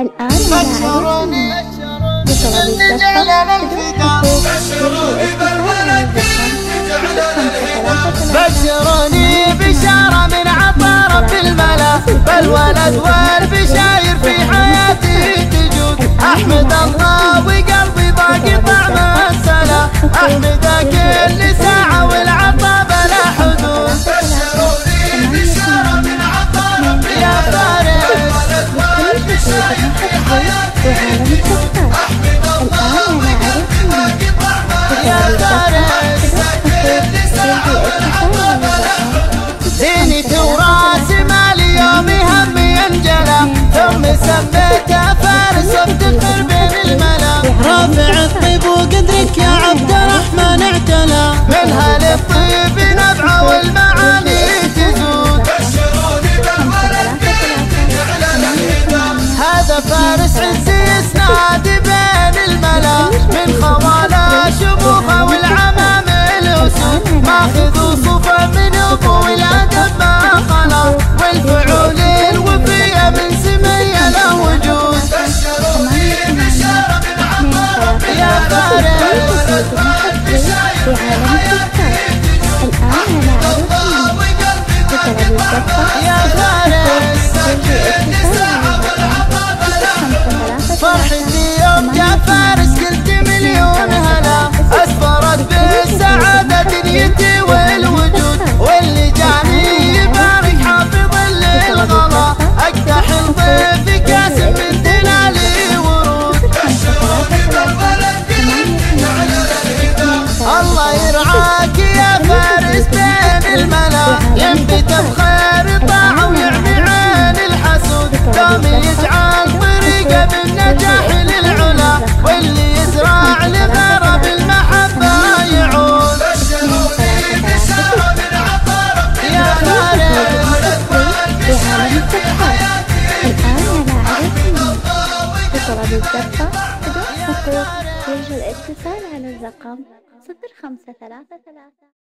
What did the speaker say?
الآن بشروني بشروني بشارة من عطا رب الملا فالولد والبشاير فارس عزي اسناد بين الملا. من خواله شموخه والعمام الاسود ماخذ وصفه من أبو الادب ما خلا. والفعول الوفية من سميه له وجود. بشروني بشاره من عطاء يا فارس يرعاك يا فارس بين الملا ينبت بخير طاعة ويعمي عين الحسود. دوم يجعل طريقه بالنجاح للعلا. واللي يزرع لغيره بالمحبة يعود. يا فارس. في التذكار الآن أنا أعرف بدون حقوق يرجى الاتصال على الرقم صفر خمسة ثلاثة ثلاثة.